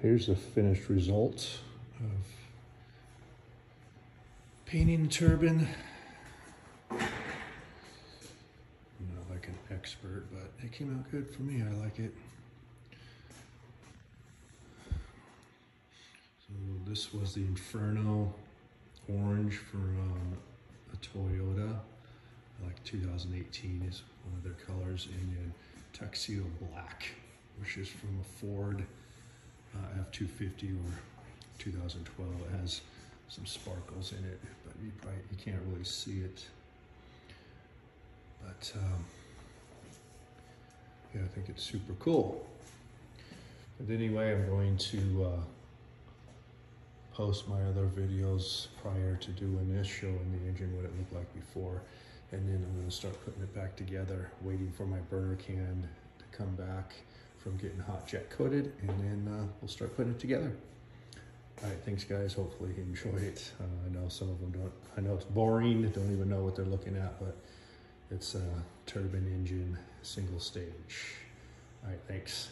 here's the finished result of painting the turbine. I'm not like an expert, but it came out good for me. I like it. So this was the Inferno orange for um, a Toyota, like 2018 is one of their colors, and then tuxedo black, which is from a Ford F-250 or 2012. It has some sparkles in it, but you probably you can't really see it. But um, yeah, I think it's super cool. But anyway, I'm going to uh, post my other videos prior to doing this, showing the engine what it looked like before. And then I'm gonna start putting it back together, waiting for my burner can to come back from getting hot jet coated, and then uh, we'll start putting it together. All right, thanks guys. Hopefully you enjoy it. Uh, I know some of them don't, I know it's boring, don't even know what they're looking at, but it's a turbine engine, single stage. All right, thanks.